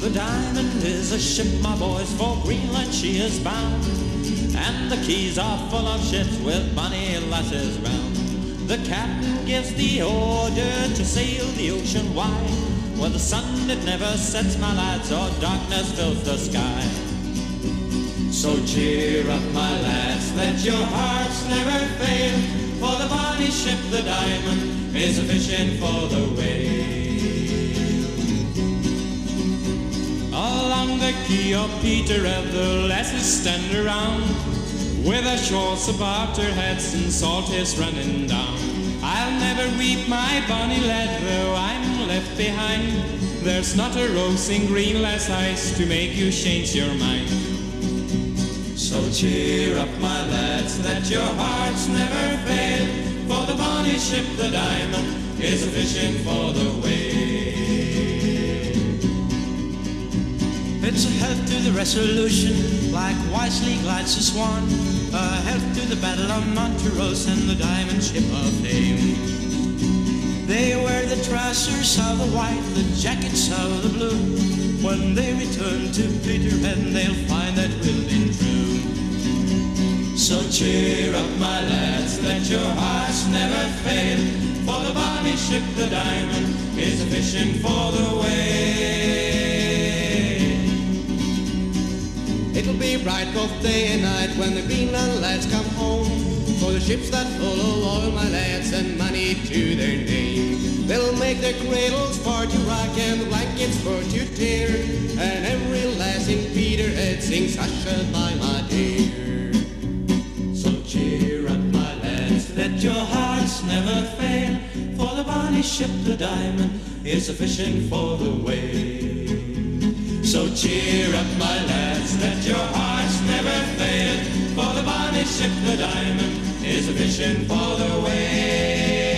The Diamond is a ship, my boys, for Greenland she is bound. And the quays are full of ships with bonny lasses round. The captain gives the order to sail the ocean wide, where the sun it never sets, my lads, or darkness fills the sky. So cheer up, my lads, let your hearts never fail, for the bonny ship, the Diamond, is a fishing for the whale. The quay of Peterhead, the lasses stand around, with their shawls about their heads and salt is running down. I'll never weep, my bonny lad, though I'm left behind. There's not a rose in Greenland's eyes to make you change your mind. So cheer up, my lads, that your hearts never fail, for the bonny ship, the Diamond, is a fishing for the whale. It's a health to the resolution, like wisely glides the swan. A health to the battle of Montrose and the diamond ship of fame. They wear the trousers of the white, the jackets of the blue. When they return to Peterhead, they'll find that we've been true. So cheer up, my lads, let your hearts never fail, for the bonny ship, the Diamond, is a fishing for the whale. Bright both day and night when the Greenland lads come home. For the ships that full of oil, my lads, and money to their name. They'll make their cradles for to rock and the blankets for to tear. And every lass in Peterhead sings Usher by my dear. So cheer up, my lads, let your hearts never fail, for the bonny ship, the Diamond, is a fishing for the whale. So cheer up, my lads, The diamond is a vision for the way.